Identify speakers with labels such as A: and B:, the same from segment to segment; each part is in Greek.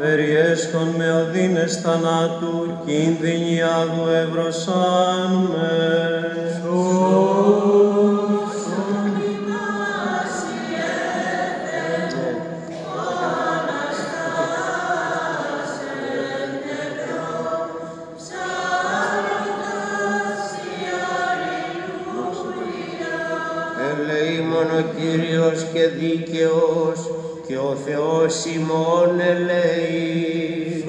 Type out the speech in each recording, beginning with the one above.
A: περιέσχον με οδύνες θανάτου, κίνδυνοι άδου ευρωσάν με.
B: Ελεήμον ο Κύριος και δίκαιος και ο Θεός ημών ελεεί.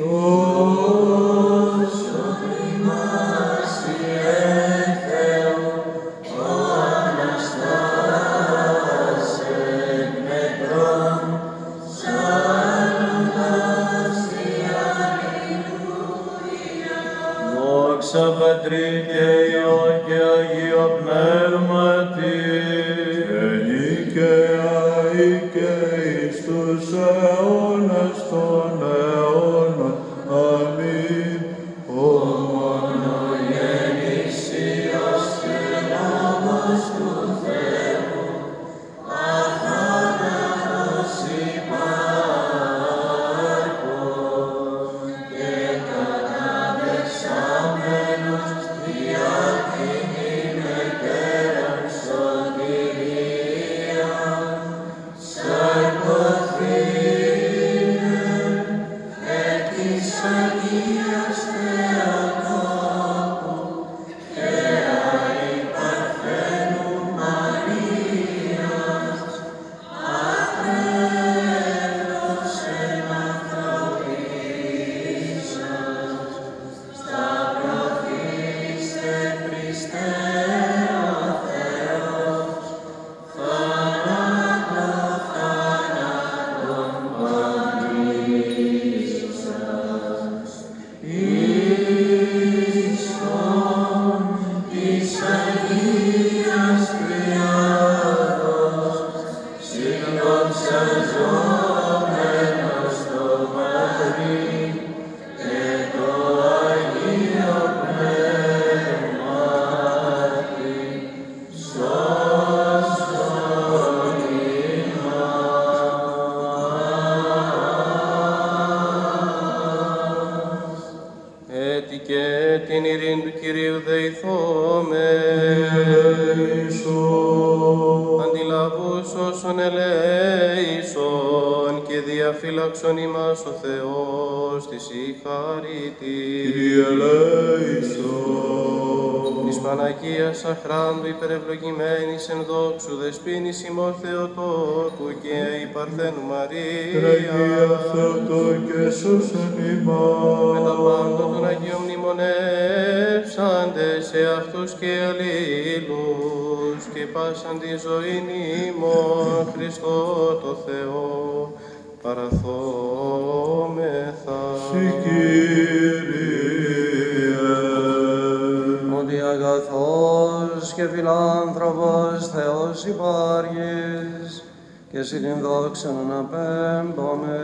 A: Και
C: εσύ την δόξα να πέμπομαι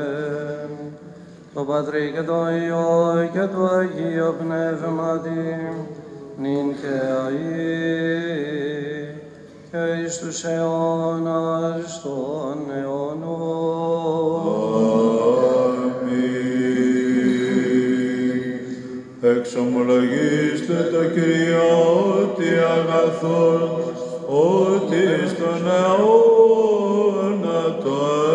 C: το Πατρί και το Υιό και το Αγίο Πνεύματι νυν και αεί και εις τους αιώνας των αιώνων.
D: Αμήν. Εξομολογήστε το Κυρίο ότι αγαθός, ότι στον αιώνα το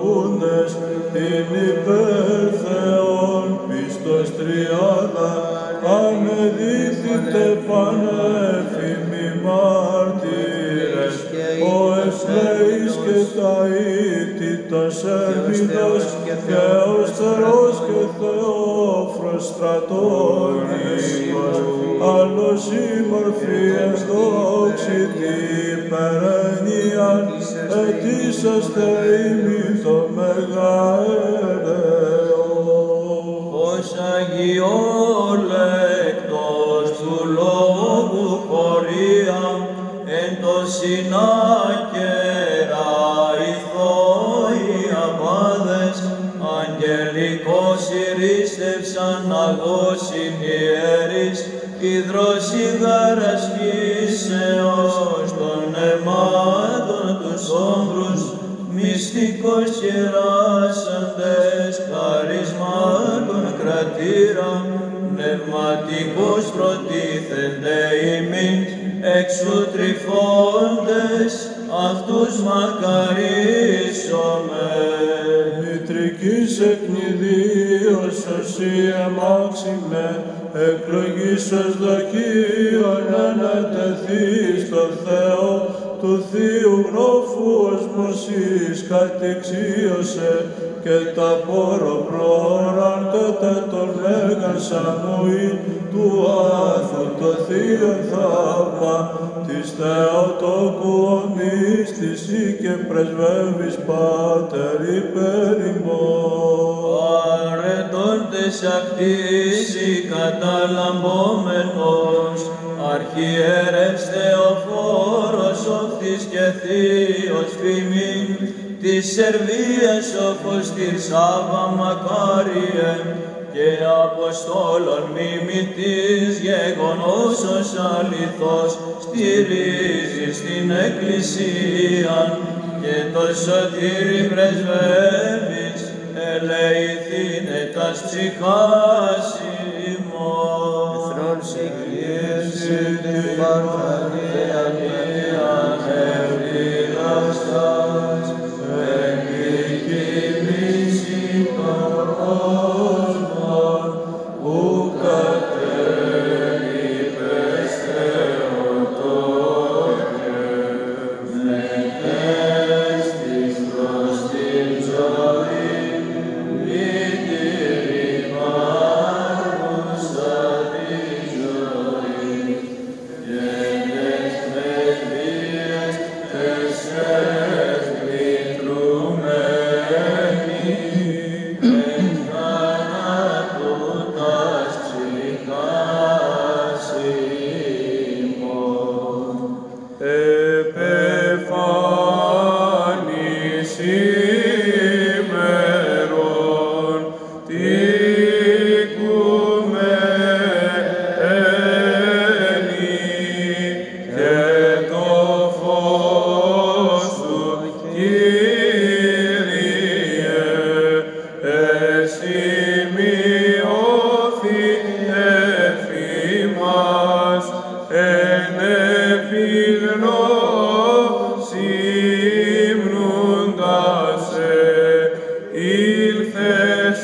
D: ομολογούντες την
E: σανοή του
D: Άθου το θείο θαύμα της Θεοτόκου ομίστηση και πρεσβεύεις Πάτερ υπέρ ημών.
B: Αρετών της ακτής καταλαμπόμενος αρχιέρευς Θεοφόρος οφθής και θείος φημήν της Σερβίας ο φως της Μακάριε και Αποστόλων μιμητής γεγονός αληθός στηρίζει στην Εκκλησία και το σωτήρι πρεσβεύεις ελεηθύνε τα ψυχάς ημών.
E: Εθρόν την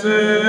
D: say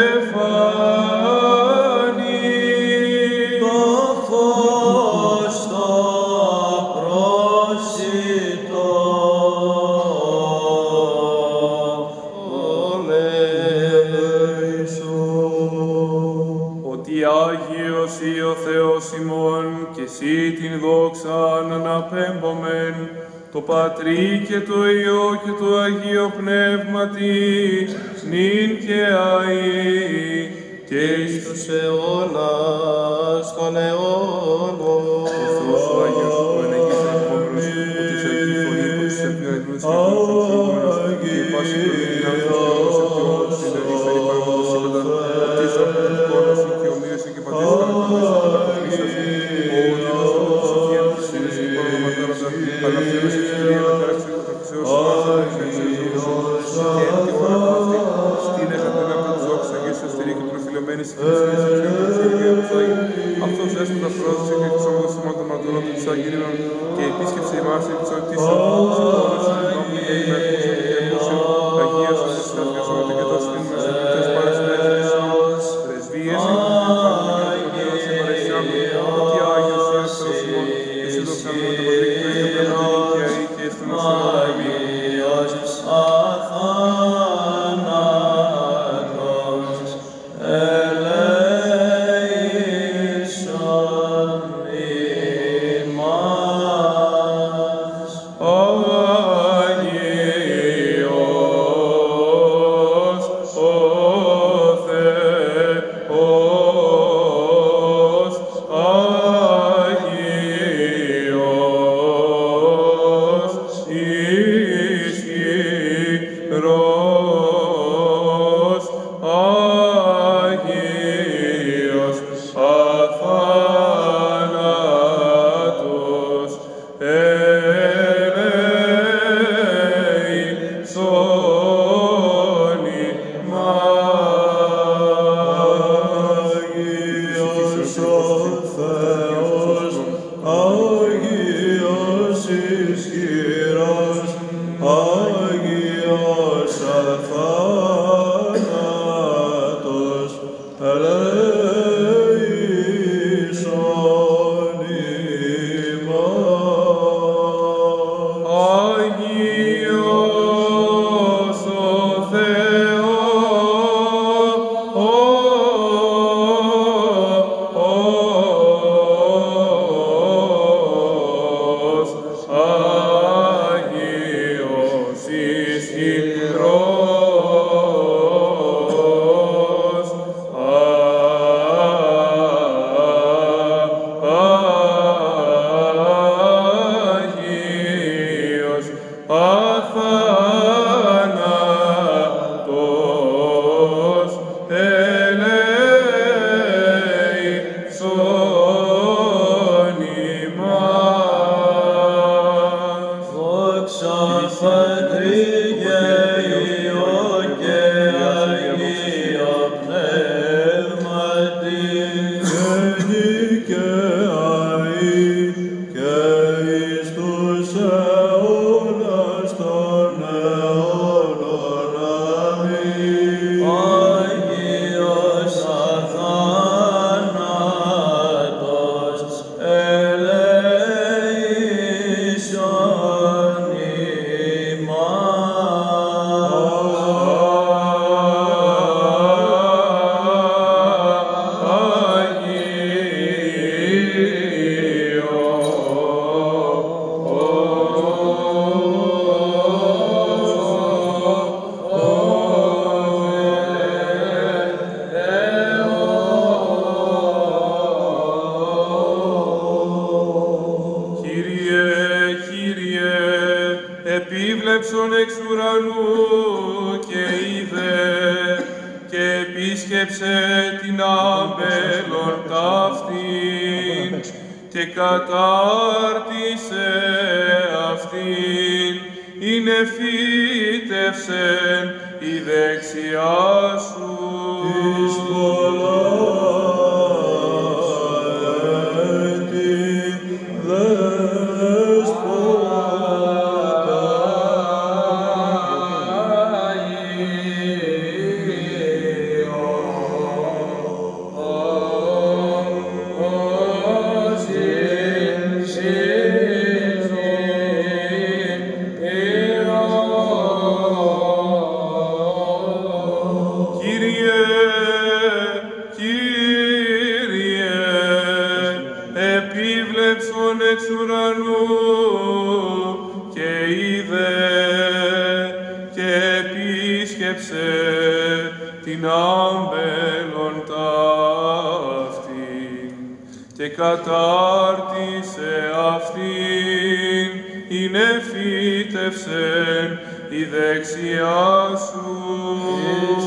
D: Yeshua.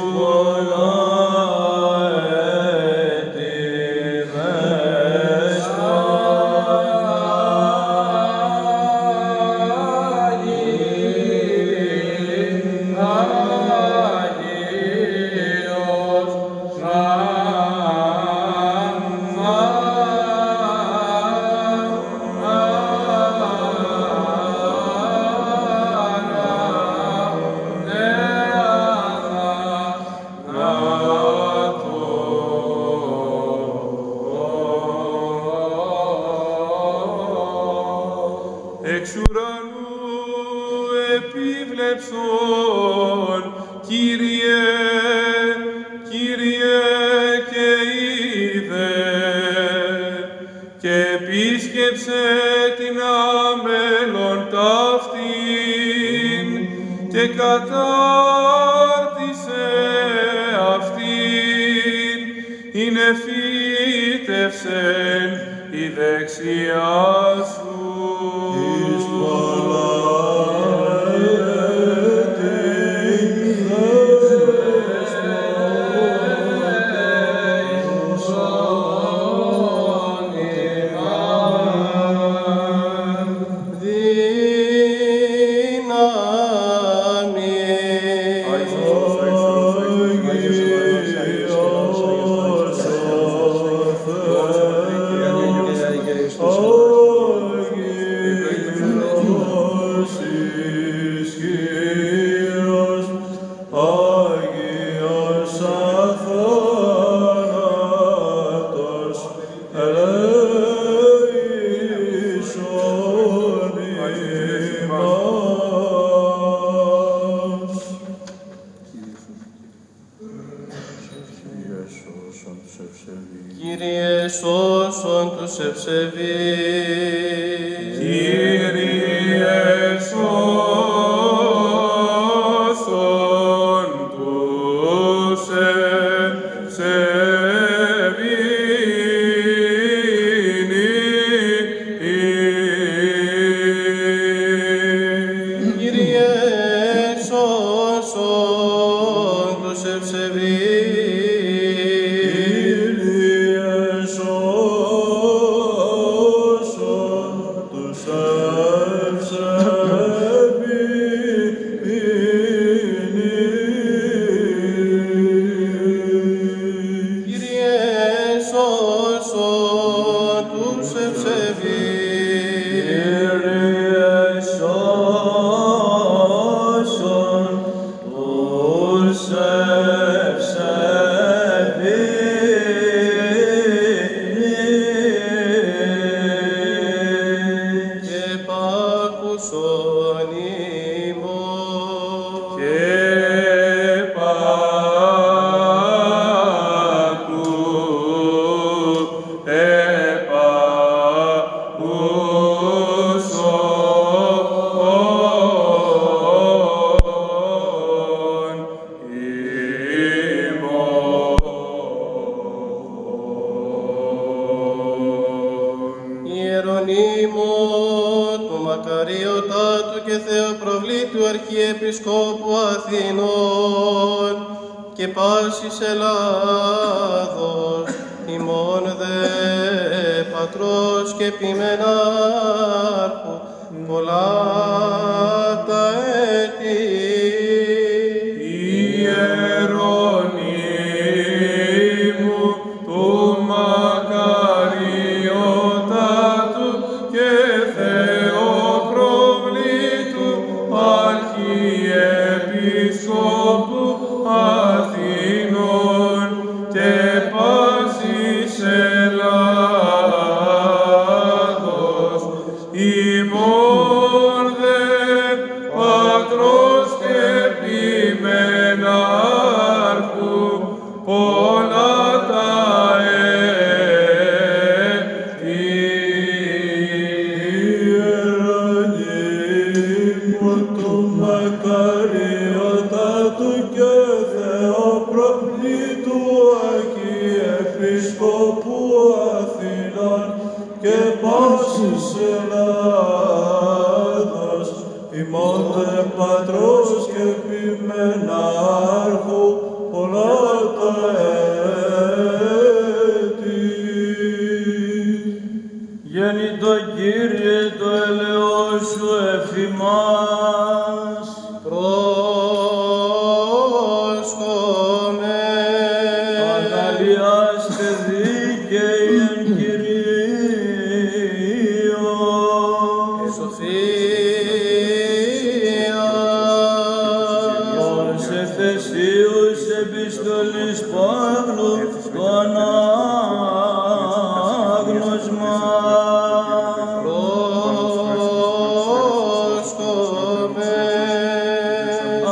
D: Ελλάδο, ημών
E: δε πατρός και επιμενάρχου πολλά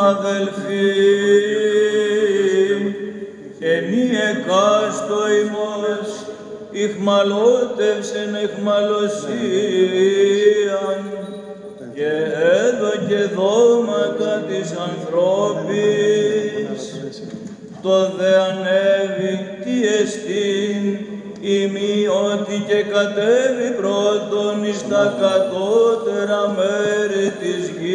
A: αδελφοί, και
B: μη εκάστο ημός, ηχμαλώτευσεν εχμαλωσίαν, και εδώ και δώματα της ανθρώπης, το δε ανέβη τι εστίν, ημί ότι και κατέβει πρώτον εις τα κατώτερα μέρη της γης.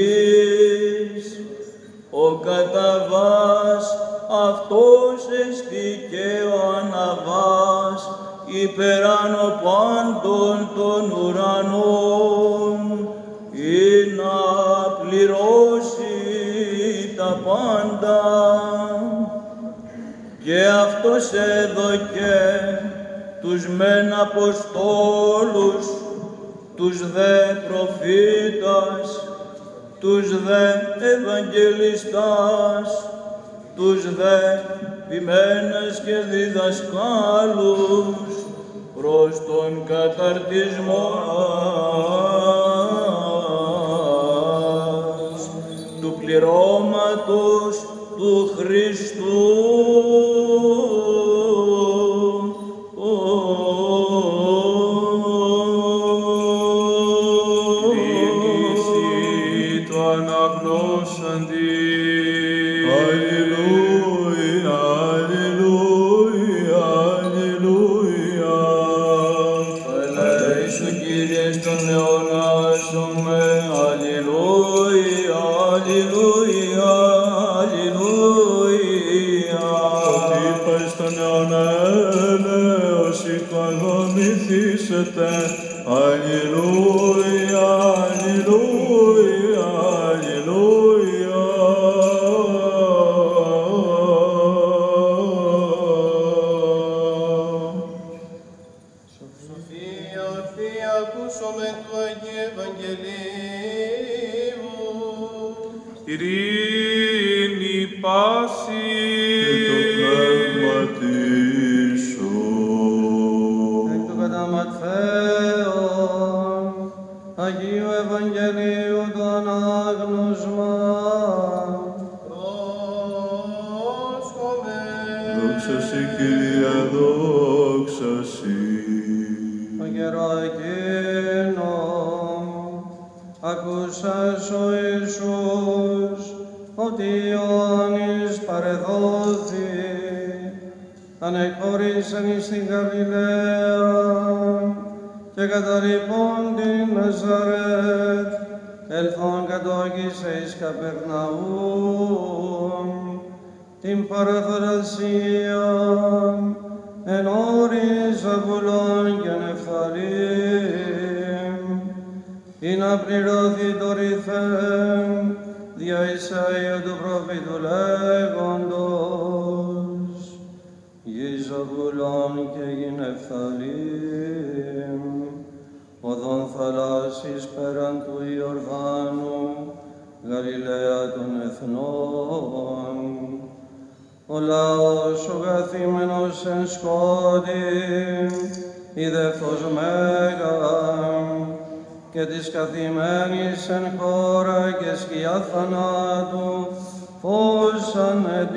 B: Ευαγγελιστάς, τους δε ποιμένες και διδασκάλους προς τον καταρτισμό του πληρώματος του Χριστού.
C: услышите. Аллилуйя, аллилуйя, аллилуйя.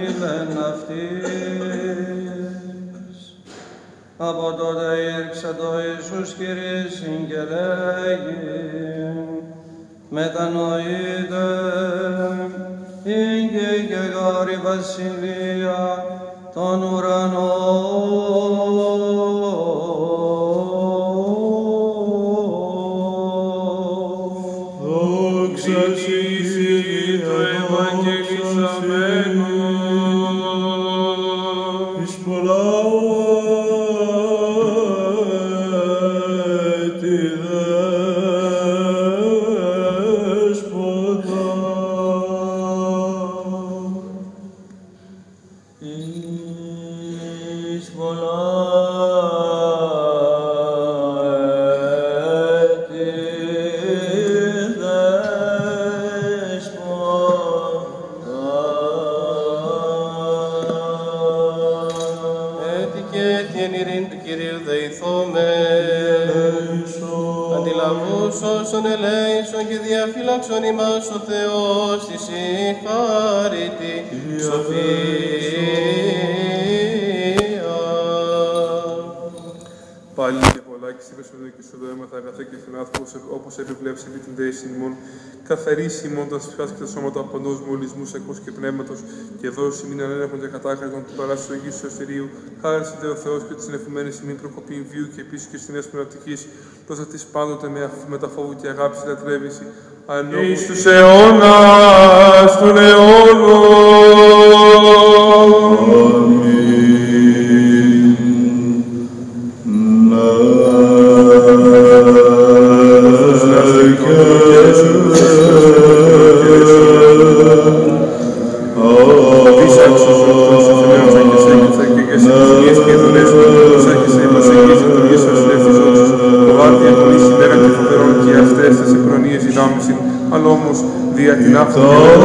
C: Ανέτειλεν αυτής. Από τότε ήρξε το Ιησούς Κυρίσιν και λέγει, μετανοείτε, ήγγε και γάρη βασιλεία των ουρανών.
A: Διαφύλαξον ημάς ο Θεός της η χάρητη σοφία.
E: Πάλι και πολλά και σε πεσοδό και σου δόεμα αγαθέ και θυνάθμος, όπως επιβλέψει επί την δέση ημών, καθαρίσει ημών τα σφιάς και τα σώματα από παντός μολυσμούς, εκός και πνεύματος, και δώσει μην ανέλεγχον και κατάκρατον του παραστρογής του εστερίου, χάρισε Θεό Θεός και τις συνεφημένες ημών προκοπήν βίου και επίσης και στην πνευματικής, δώσα της πάντοτε με, αφ- με τα φόβου και αγάπη λατρεύηση, αν
D: Εις τους αιώνας των αιώνων.
E: Αλλά δια την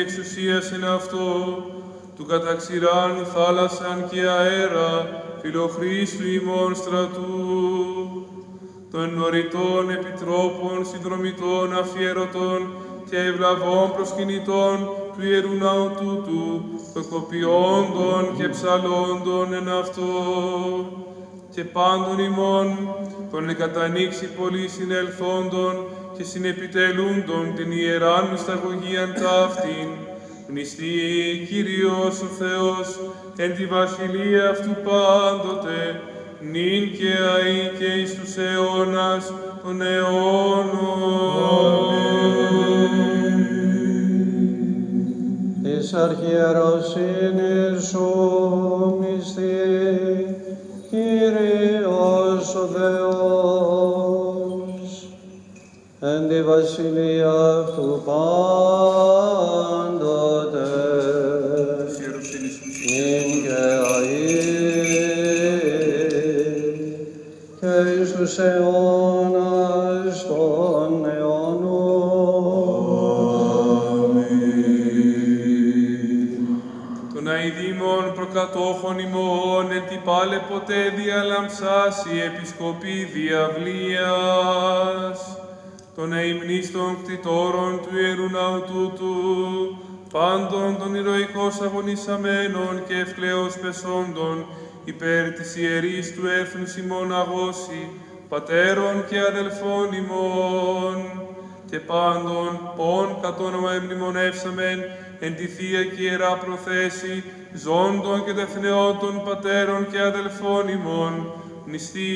E: εξουσίας εν αυτό, του καταξηράν θάλασσαν και αέρα, φιλοχρίστου ημών στρατού, των ενωριτών επιτρόπων, συνδρομητών, αφιερωτών και ευλαβών προσκυνητών του Ιερού Ναού τούτου, τοκοποιώντων και ψαλώντων εν αυτό, και πάντων ημών, των εκατανοίξει πολύ συνελθόντων και συνεπιτελούντων την ιεράν μυσταγωγίαν ταύτην, γνηστή Κύριος ο Θεός, εν τη βασιλεία αυτού πάντοτε, νυν και αεί και εις τους αιώνας των αιώνων.
C: της αρχιεροσύνης σου μισθή, Κύριος ο Θεός, βασιλεία αυτού πάντοτε,
E: Ιεροσύνης σου.
C: νυν και αεί, και εις τους αιώνας των αιώνων.
E: των αηδήμων προκατόχων ημών, εν τι πάλε ποτέ διαλαμψάσει επισκοπή διαυλίας, των αιμνίστων κτητόρων του Ιερού Ναού τούτου, πάντων των ηρωικώς αγωνισαμένων και ευκλαίως πεσόντων, υπέρ της ιερής του έθνους ημών αγώση, πατέρων και αδελφών ημών, και πάντων πον κατ' όνομα εμνημονεύσαμεν εν τη Θεία και Ιερά προθέση ζώντων και τεθνεώτων πατέρων και αδελφών ημών, νηστεί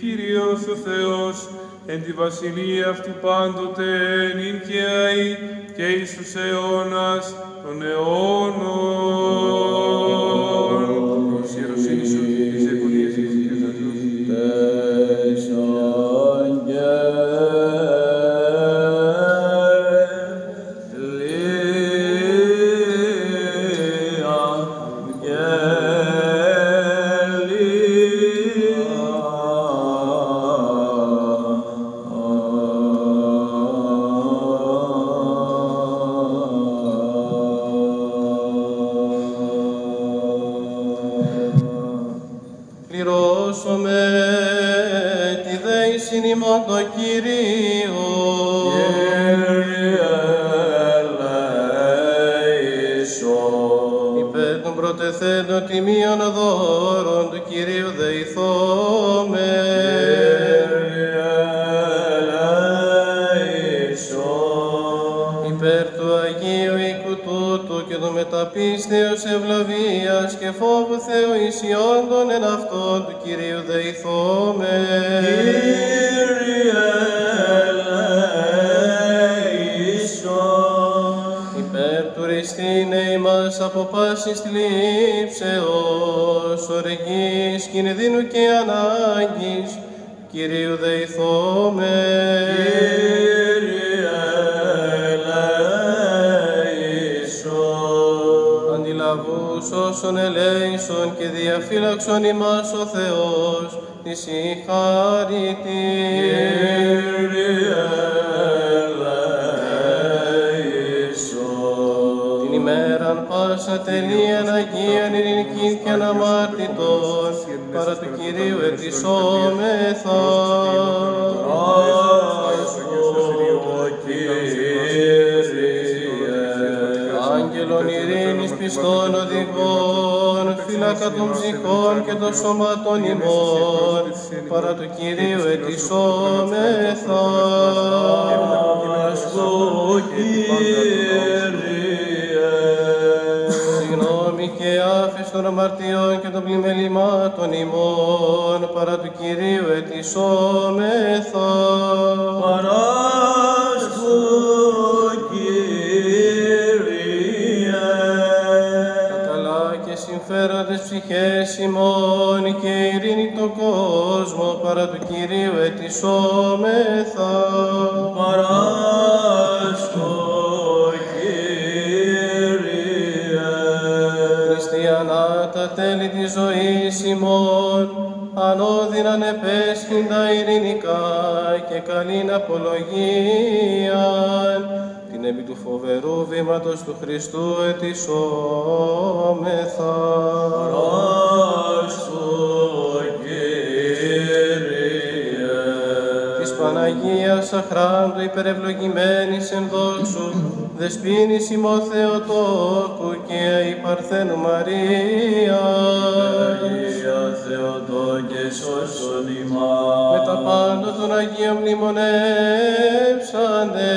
E: Κύριος ο Θεός, εν τη βασιλεία αυτού πάντοτε νυν και αεί και εις τους αιώνας των αιώνων.
B: Διαφύλαξον ημάς ο Θεός, της η χάρητη. Την ημέραν πάσα τελείαν Αγίαν ειρηνική και αναμάρτητον, παρά του Κυρίου ετισόμεθα. Άγγελον ειρήνης πιστών οδηγών, φύλακα των ψυχών και των σωματών ημών, παρά του Κυρίου ετισόμεθα. Συγγνώμη και άφηση των αμαρτιών και των πλημελημάτων ημών, παρά του Κυρίου ετισόμεθα. Καλά παρά του Κυρίου ετισόμεθα. Χριστιανά τα τέλη της ζωής ημών, ανώδυναν επέσχυντα ειρηνικά και καλήν απολογίαν, την επί του φοβερού βήματος του Χριστού ετισόμεθα. Της Παναγίας αχράντου υπερευλογημένης εν δόξου, δεσποίνης ημώ Θεοτόκου και η Παρθένου Μαρία. Με τα πάντα των Αγίων μνημονεύσαντε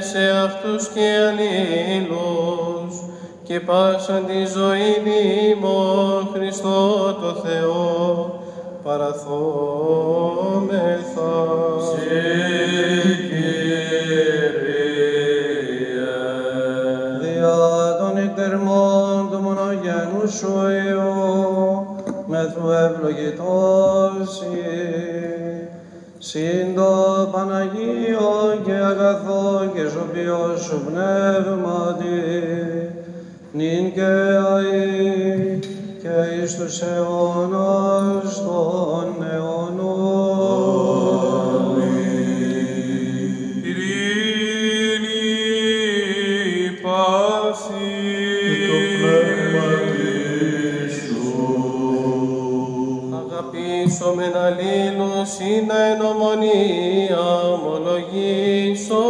B: σε αυτούς και αλλήλους και πάσαν τη ζωή ημών Χριστό το Θεό παραθόμεθα.
C: Δια των εκτερμών του μονογενού σου Υιού, μεθού ευλογητός Συν το Παναγίο και αγαθό και σωπιό σου πνεύματι, νυν και αεί και εις τους αιώνας των αιώνων.
E: Ειρήνη πάση.
B: Αγαπήσομεν αλλήλους είναι εν ομονία ομολογήσομεν.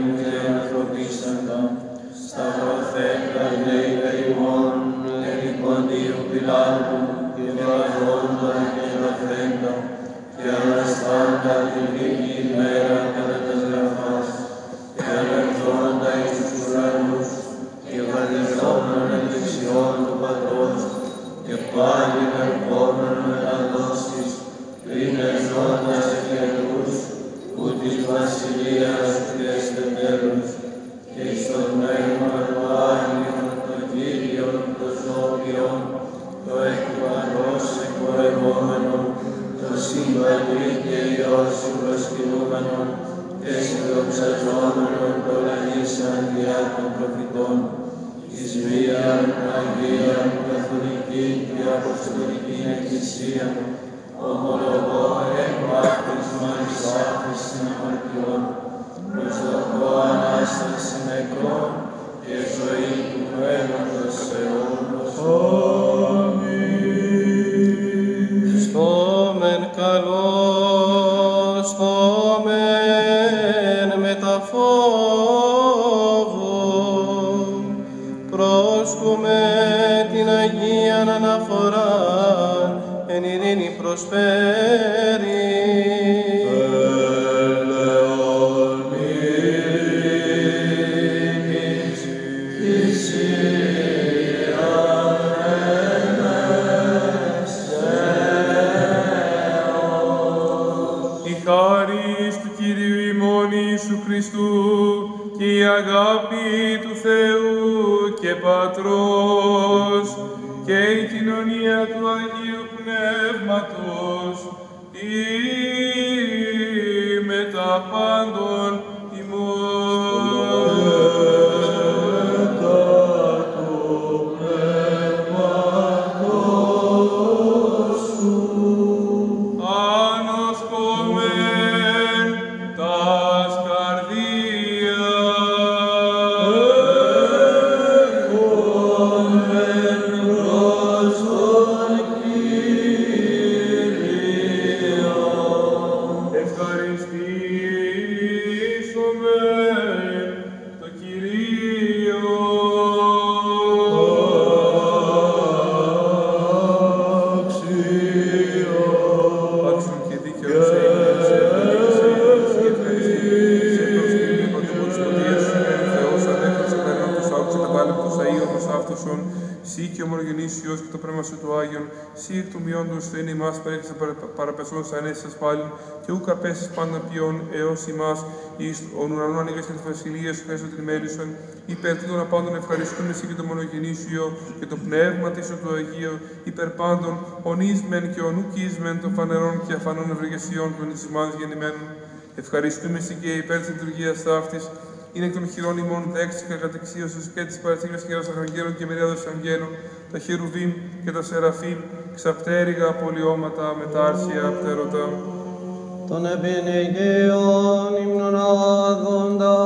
F: ημών
E: Ιησού Χριστού και η αγάπη του Θεού και Πατρός και η κοινωνία του Αγίου Πνεύματος. Ή με τα πάντων μειόντος Θεήν ημάς παρέχεσαι παραπεσόν σαν ανέσεις ασφάλιν, και ούκα πέσεις πάντα ποιόν έως ημάς, εις ον ουρανό ανοίγας και της βασιλείας σου χέσω την μέλισσον, υπέρ τούτων απάντων ευχαριστούμε εσύ και το μονογενή σου Υιό και το πνεύμα της σου του Αγίου, υπέρ πάντων ονίσμεν και ονούκισμεν των φανερών και αφανών ευλογεσιών των εις ημάς γεννημένων. Ευχαριστούμε εσύ και υπέρ της λειτουργίας αυτής, είναι εκ των χειρών ημών δέξη και κατεξίωσης και της παραθήκας χειρός αγγέλων και μυριάδος αγγέλων, τα χερουβίμ και τα σεραφείμ, ξαπτέρυγα πολιώματα με τα άρσια πτέρωτα.
B: των επινικίων ύμνων άδοντα,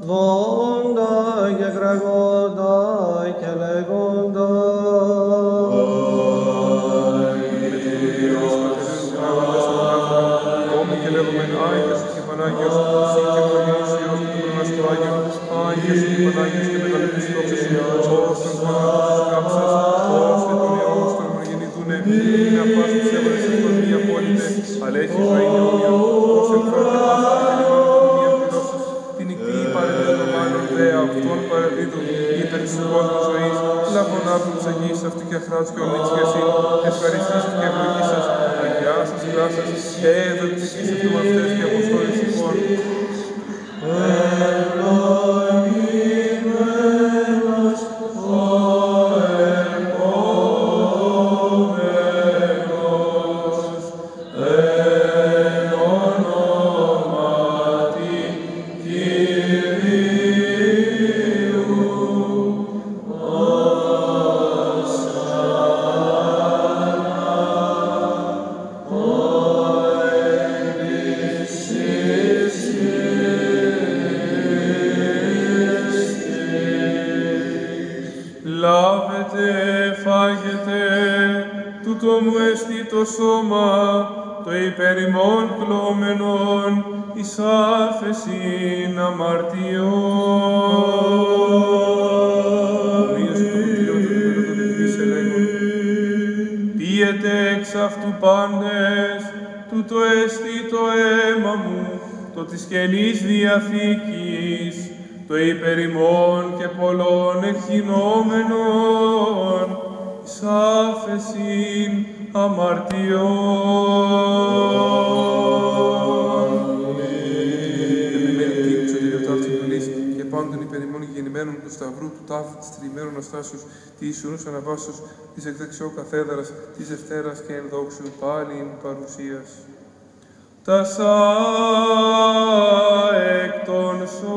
B: δόντα και κραγόντα
E: αμαρτιών. Επιμένει τίμη σωτηριωτά της εντολής και πάντων υπέρ περιμών γεννημένων του Σταυρού, του τάφου, της τριμμένων αστάσεως, της Ιησουνούς αναβάσεως, της εκδεξιό καθέδρας, της Δευτέρας και ενδόξου πάλι παρουσίας. Τα σα εκ των σών,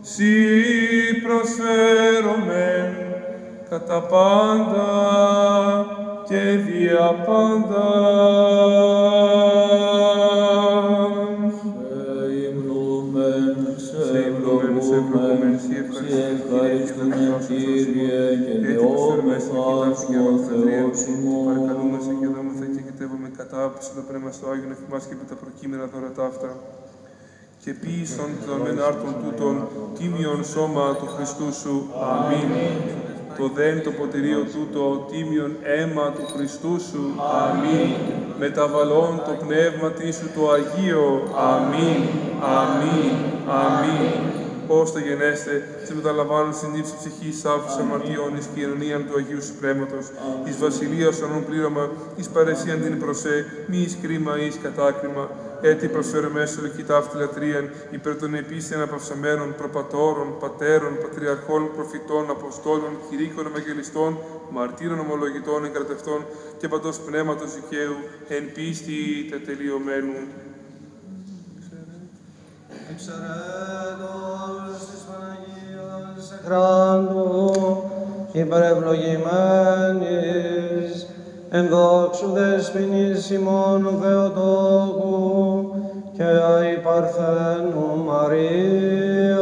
E: σοι προσφέρομεν κατά πάντα και δια πάντα. Κατά άποψη το πνεύμα στο Άγιον εφημάς και με τα προκείμενα δώρα ταύτα. Και ποιησον των μενάρτων τούτων τίμιον σώμα του Χριστού σου. Αμήν. Το δέν το ποτηρίο τούτο τίμιον αίμα του Χριστού σου. Αμήν. Μεταβαλών το πνεύμα σου το Αγίο. Αμήν. Αμήν. Αμήν. Πώς θα γενέστε, σε μεταλαμβάνουν στην ύψη ψυχής σάφους αμαρτιών εις κοινωνίαν του Αγίου σου Πνεύματος, εις βασιλείας σου ανών πλήρωμα, εις παρεσίαν την προσέ, μη εις κρίμα εις κατάκριμα, έτι προσφέρω μέσω λογική ταύτη λατρείαν, υπέρ των επίσης αναπαυσαμένων, προπατόρων, πατέρων, πατριαρχών, προφητών, αποστόλων, κηρύκων, ευαγγελιστών, μαρτύρων, ομολογητών, εγκρατευτών και παντός πνεύματος δικαίου, εν πίστη τετελειωμένου.
D: Εξαιρέτως της Παναγίας Εχράντου, υπερευλογημένης, εν δόξου δεσποινής ημών Θεοτόκου και αϊ Παρθένου Μαρία.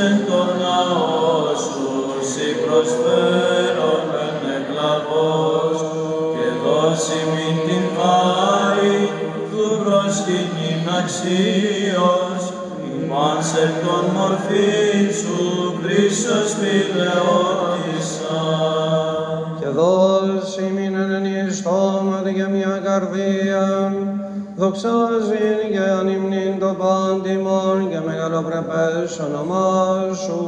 G: Ους εν το ναό σου σοι προσφέρον εν εκλαβός, και δώσει μην την χάρη του προσκυνήν αξίως, ημάς εκ των μορφήν σου Χριστός φιλεότησαν.
C: και δώσει μην εν στόματι και μια καρδία, δοξάζει και ανυμνήν το πάντιμον και μεγαλοπρεπές όνομά σου,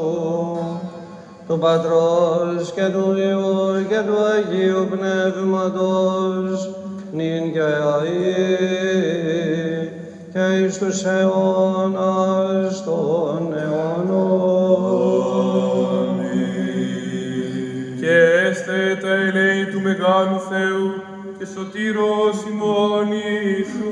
C: του Πατρός και του Υιού και του Αγίου Πνεύματος, νυν και αεί, και εις τους αιώνας των αιώνων.
E: Και έστε τα ελέη του Μεγάλου Θεού και σωτήρος ημών Ιησού Χριστού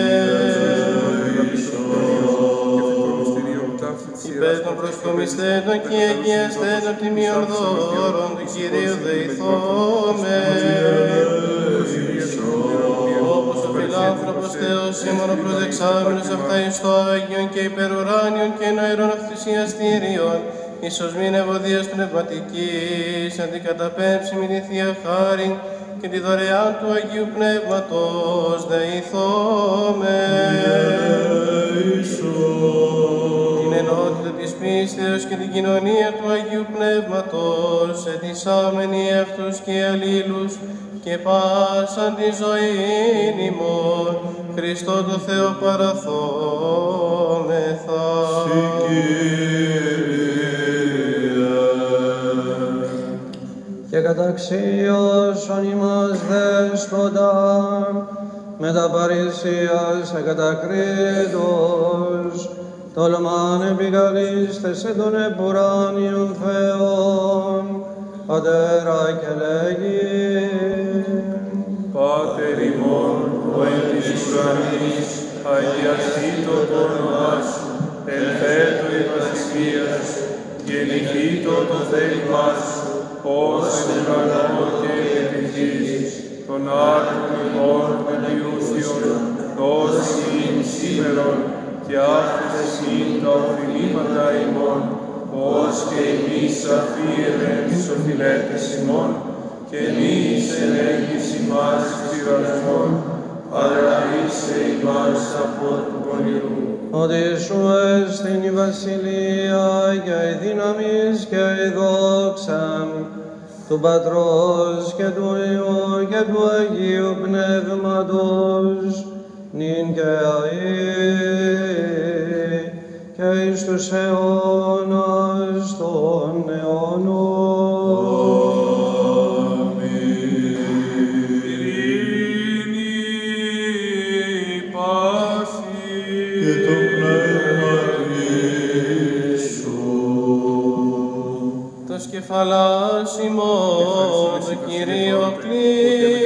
A: δεηθώμε. Υπέρ των προσκομιστέντων και εγγυαστέντων τιμίων δώρων του Κυρίου δεηθώμε. Όπως ο φιλάνθρωπος Θεός σήμωνο προσδεξάμενος αυτά εις το Άγιον και υπερουράνιον και νοερών αυτουσιαστήριων, ίσως μην ευωδίας πνευματικής, αντικαταπέμψει με τη Θεία Χάρη και τη δωρεάν του Αγίου Πνεύματος δεηθώμε. Την ενότητα της πίστεως και την κοινωνία του Αγίου Πνεύματος, ετισάμενοι αυτούς και αλλήλους και πάσαν τη ζωή ημών, Χριστό το Θεό παραθόμεθα.
C: και καταξίωσον ημάς δέσποτα, με τα παρησίας εκατακρίτως, τολμάν επικαλείστε τον επουράνιον Θεόν, Πατέρα και λέγει,
E: Πάτερ ημών, ο εν της ουρανής, αγιαστήτω το όνομά σου, ελθέτω η βασιλεία σου, γεννηθήτω το θέλημά σου, ως εν ουρανό και επί γης, των άρτων ημών των διούσιων, δώσει ειν σήμερον, και άφησες ειν τα οφειλήματα ημών, ως και εμείς αφίερεν εις οφειλέτες ημών, και μη ενέγγις ημάς πειρασμών, αλλά είσαι ημάς από του πονηρού.
C: ότι σου έστειν η βασιλεία και η δύναμις και η δόξα του Πατρός και του Υιού και του Αγίου Πνεύματος, νυν και αεί και εις τους αιώνας των αιώνων.
E: Ειρήνη πάση.
B: και το πνεύμα σου.
A: Το σκεφαλάς ημών, το Κύριο κλείνει.